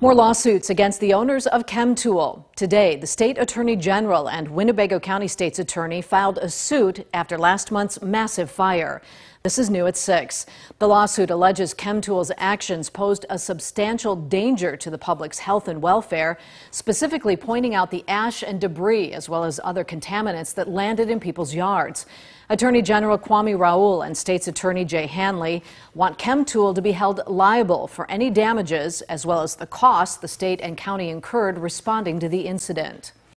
More lawsuits against the owners of ChemTool. Today, the state attorney general and Winnebago County state's attorney filed a suit after last month's massive fire. This is new at 6. The lawsuit alleges ChemTool's actions posed a substantial danger to the public's health and welfare, specifically pointing out the ash and debris as well as other contaminants that landed in people's yards. Attorney General Kwame Raoul and State's Attorney Jay Hanley want ChemTool to be held liable for any damages as well as the costs the state and county incurred responding to the incident.